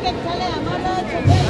que sale la mano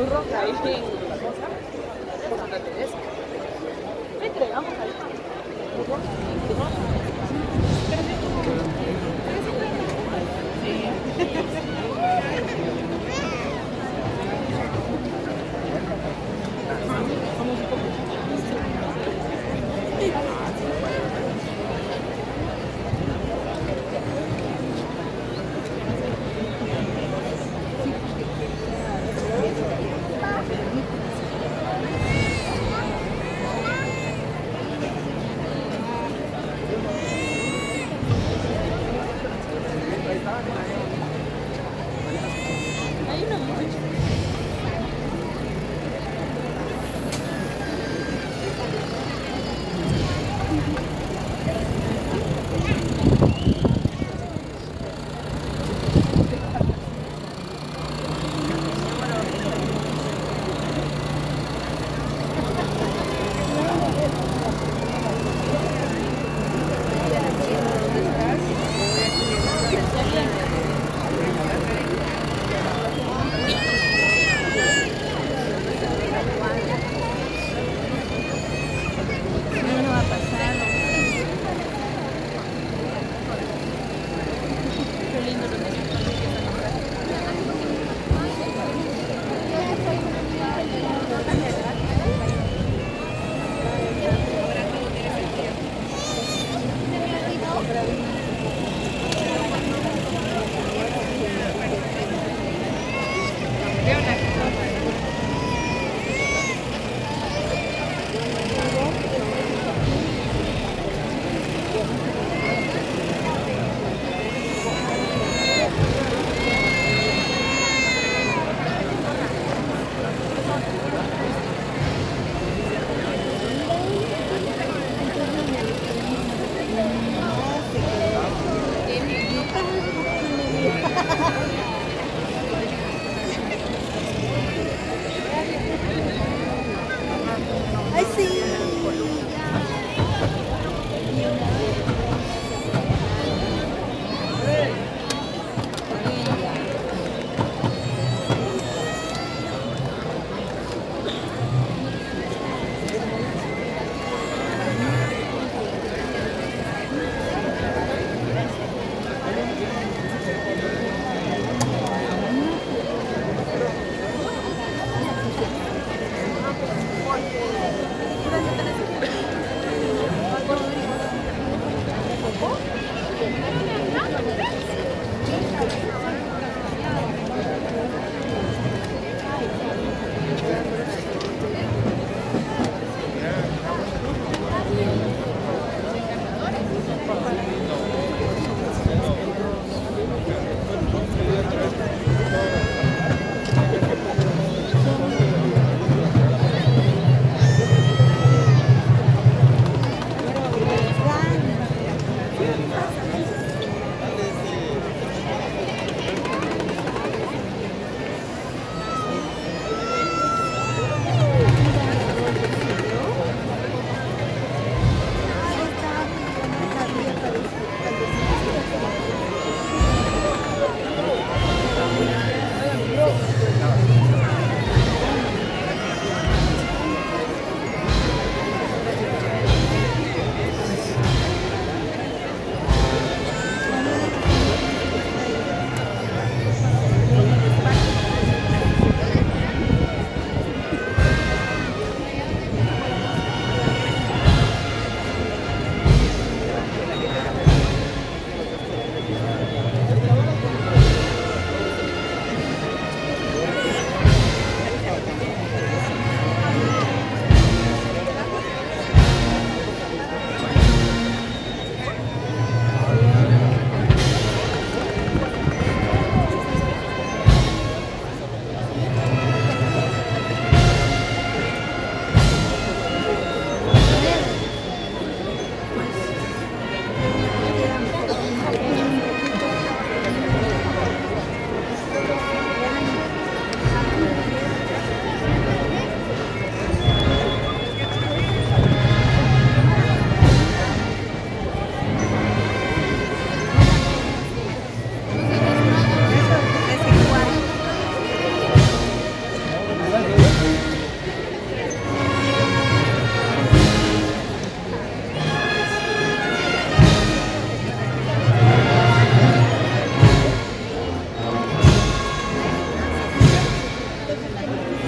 Cruz Roja ahí en Le entregamos al tôi phải lấy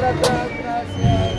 para atrás, gracias.